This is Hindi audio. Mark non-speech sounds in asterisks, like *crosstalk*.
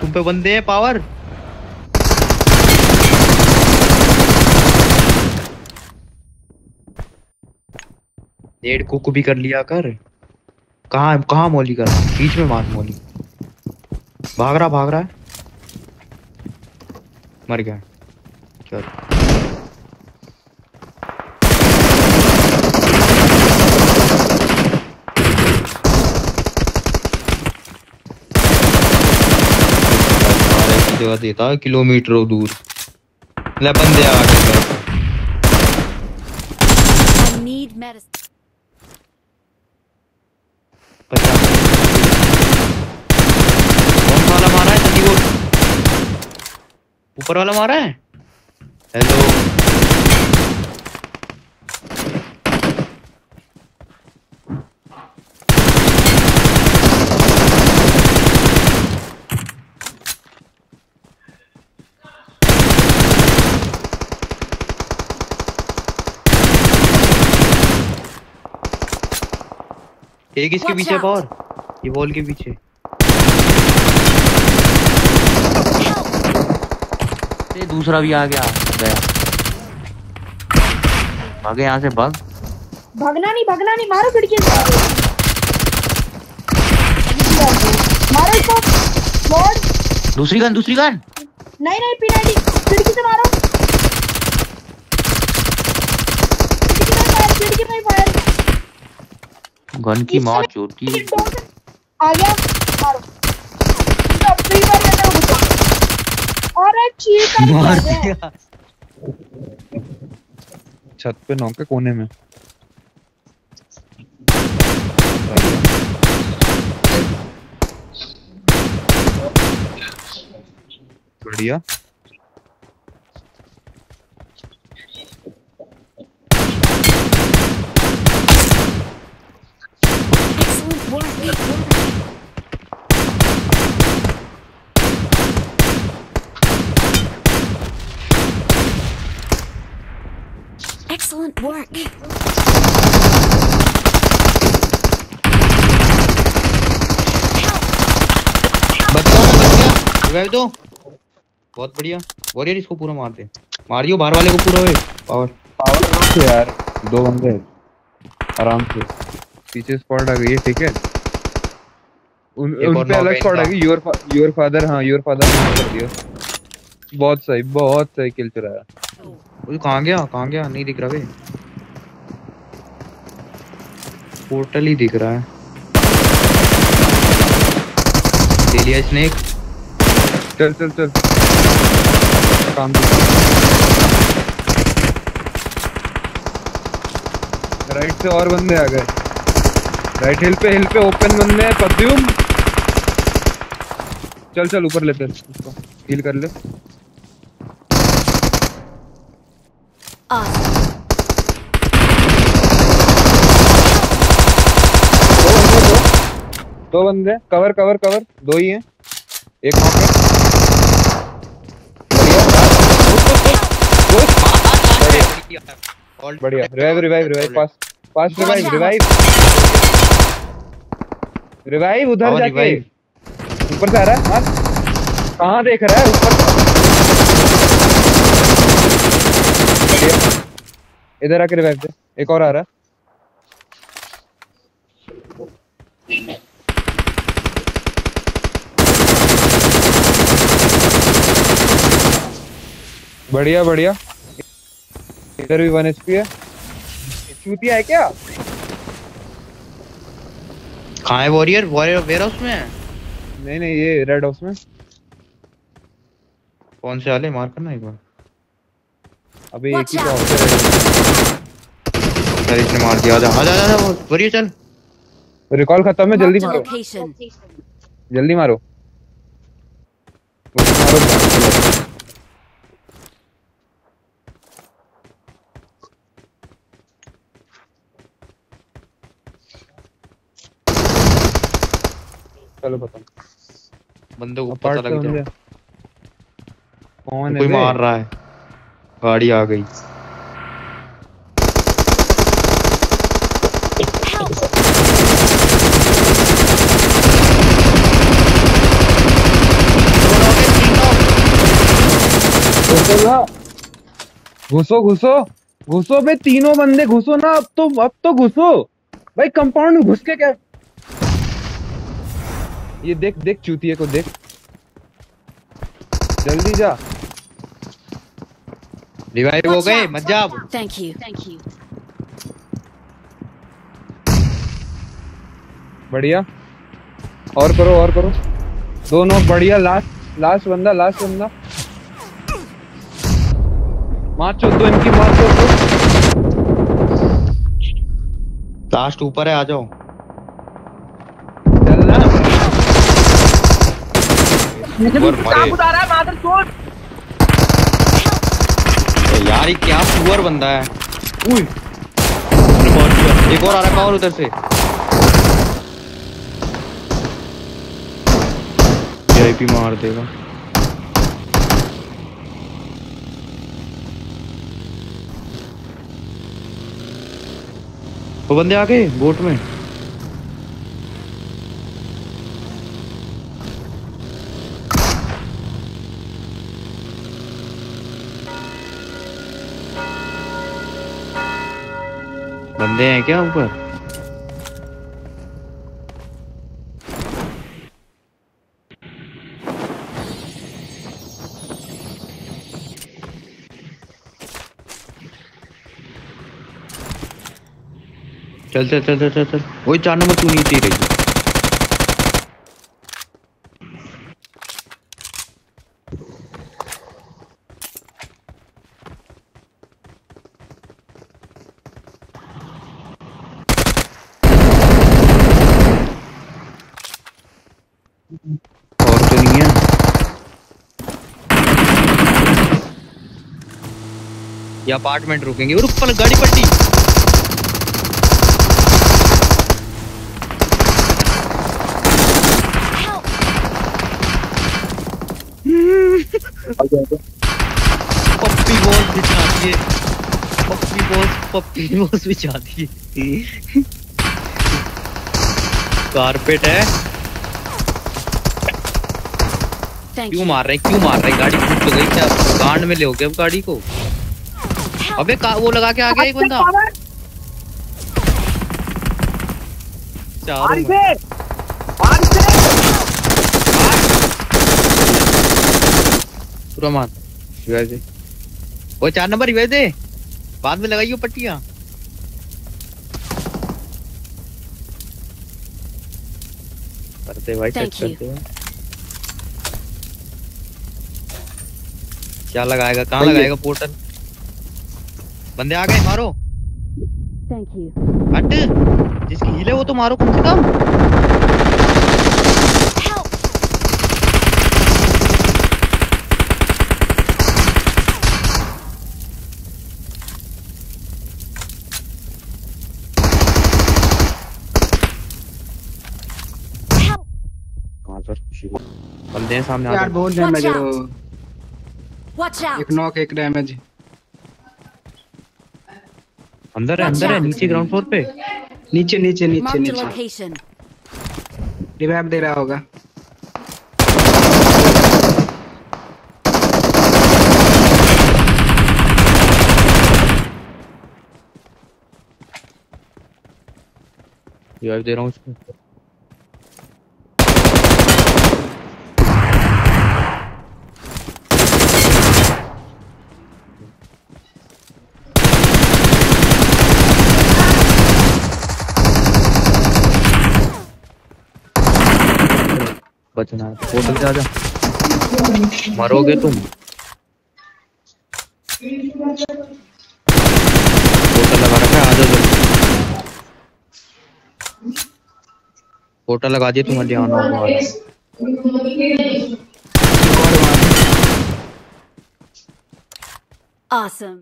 तुम पे बंदे हैं पावर डेढ़ कुक भी कर लिया कर। कहा कहाँ मोली कर बीच में मार मोली। भाग रहा भाग रहा है। मर गया। चल। जगह देता था किलोमीटरों दूर। ले बंदे आ गए कौन वाला मारा है? ऊपर वाला मारा है? हेलो एक इसके पीछे और। ये वॉल के पीछे। ये दूसरा भी आ गया। गया। भागे यहाँ से भाग। भागना नहीं भागना नहीं मारो खिड़की से। मारो इसको। लॉर्ड दूसरी गन दूसरी गन। नहीं नहीं पीनाडी खिड़की से मारो। खिड़की में फायर खिड़की में फायर गन की मौत चोटी आ गया। मारो। फ्री फायर करना घुसो और एक चीज़ *laughs* मार दिया। छत पे नौ के कोने में? बढ़िया। Excellent work. दो बहुत बढ़िया। वॉरियर इसको पूरा मार दे मारियो बाहर वाले को पूरा वे। पावर पावर यार दो बंदे। आराम से। पीछे स्क्वाड आ गई है ठीक है? उन उन पे अलग स्क्वाड आ गई योर योर फादर हाँ योर फादर कर दिया। बहुत सही बहुत सही किल चुराया। वो कहाँ गया? कहाँ गया? नहीं दिख रहा बे पोर्टल ही दिख रहा है। ले लिया स्नेक चल चल चल। काम राइट से और बंदे आ गए। राइट हिल पे हिल पे ओपन बंदे हैं पद्युम चल चल ऊपर लेते हैं उसको। हील कर ले। दो बंदे दो। दो बंदे। कवर कवर कवर दो ही हैं। एक वहाँ बढ़िया। Revive revive revive pass pass revive revive revive उधर जाके। ऊपर से आ रहा है मार कहाँ देख रहा है? ऊपर इधर आके रिवाइव दे। एक और आ रहा है। बढ़िया बढ़िया। इधर भी वन एचपी है। चूतिया है क्या? कहाँ है वॉरियर वॉरियर वेयर हाउस में है? नहीं नहीं ये रेड हाउस में। कौन से वाले? मार करना एक बार। अभी एक ही तो out. है। इसने मार दिया। आजा आजा आजा वरी चल। रिकॉल खत्म है जल्दी मारो। जल्दी मारो। बस मारो। बंदे को पता लग गया कौन है कोई मार रहा है। गाड़ी आ गई। घुसो घुसो घुसो। भाई तीनों बंदे घुसो ना। अब तो अब तो घुसो। भाई कंपाउंड में घुस के क्या? ये देख देख चूतिए को देख। जल्दी जा। रिवाइव हो गए मत जा। Thank you. Thank you. बढ़िया। और करो और करो। दोनों बढ़िया लास्ट लास्ट बंदा लास्ट बंदा। मार चो दो इनकी मार चो दो। लास्ट ऊपर है आ जाओ। सांप उतारा है मादर चोट यार ये क्या सुअर बंदा है? उई। एक और आ रहा है और उधर से। वीआईपी मार देगा। वो बंदे आ गए बोट में। बंदे हैं क्या ऊपर? चल चल चल चल चल वही चार नंबर क्यों नीचे रही। और तो नहीं है। ये अपार्टमेंट रुकेंगे और ऊपर गाड़ी Help! पप्पी बॉस बिछा दिए। पप्पी बॉस पप्पी बॉस बिछा दिए। *laughs* कारपेट है। Thank क्यों मार रहे हैं? क्यों मार रहे हैं? गाड़ी फूट तो गई क्या? गांड में ले हो गया अब गाड़ी को? अबे का, वो लगा के आ गया एक बंदा। चारों पूरा मार। रिवाइज दे। वो चार नंबर रिवाइज दे। बाद में लगाइयो पट्टियाँ। करते भाई you. करते हैं। क्या लगाएगा? कहाँ लगाएगा पोर्टल बंदे आ गए मारो। Thank you. हट। जिसकी हील है वो तो मारो कम से कम। बंदे सामने आ यार। बहुत डैमेज है out. वो Watch out! एक नॉक एक डैमेज अंदर है अंदर है. नीचे ग्राउंड फ्लोर पे नीचे नीचे नीचे नीचे. रिवाइव दे रहा होगा रिवाइव दे रहा हूँ उसको बचना है। पोर्टल से आ जा। मरोगे तुम। पोर्टल लगा रखा है आ जाओ जल्दी। पोर्टल लगा दिया तुम्हारे आना होगा Awesome.